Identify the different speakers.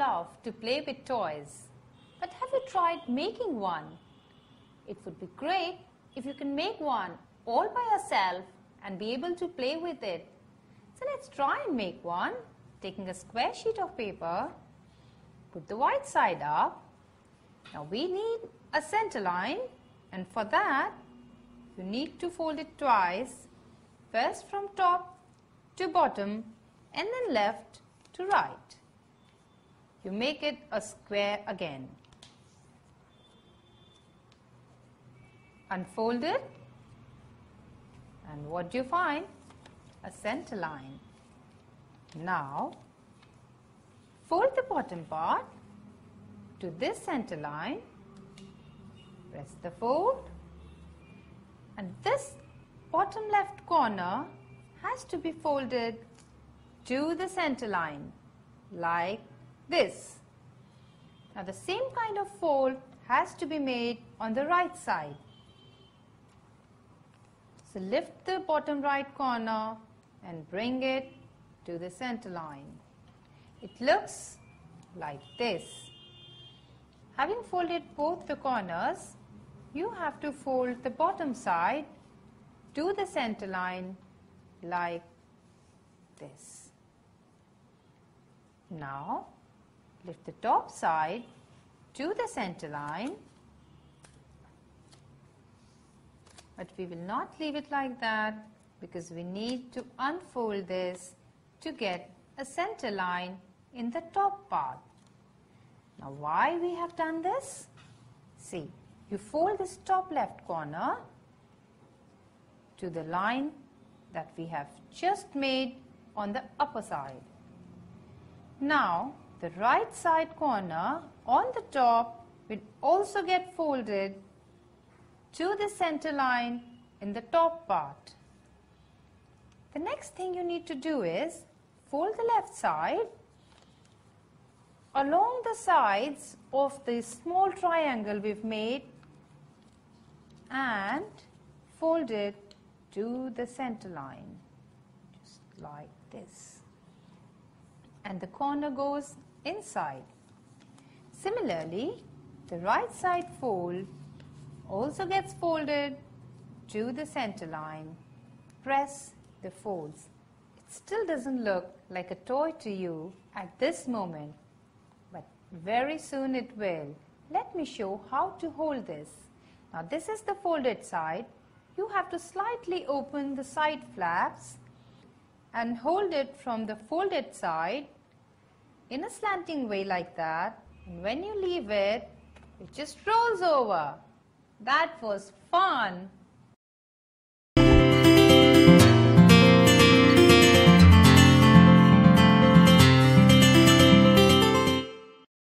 Speaker 1: love to play with toys. But have you tried making one? It would be great if you can make one all by yourself and be able to play with it. So let's try and make one. Taking a square sheet of paper, put the white side up. Now we need a center line and for that you need to fold it twice. First from top to bottom and then left to right. You make it a square again. Unfold it and what do you find? A center line. Now, fold the bottom part to this center line, press the fold and this bottom left corner has to be folded to the center line like this. Now the same kind of fold has to be made on the right side. So lift the bottom right corner and bring it to the center line. It looks like this. Having folded both the corners, you have to fold the bottom side to the center line like this. Now, lift the top side to the center line but we will not leave it like that because we need to unfold this to get a center line in the top part. Now why we have done this? See, you fold this top left corner to the line that we have just made on the upper side. Now the right side corner on the top will also get folded to the center line in the top part. The next thing you need to do is fold the left side along the sides of the small triangle we've made and fold it to the center line just like this and the corner goes inside. Similarly, the right side fold also gets folded to the center line. Press the folds. It still doesn't look like a toy to you at this moment, but very soon it will. Let me show how to hold this. Now this is the folded side. You have to slightly open the side flaps and hold it from the folded side in a slanting way like that. And when you leave it, it just rolls over. That was fun.